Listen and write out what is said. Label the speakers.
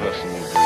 Speaker 1: personal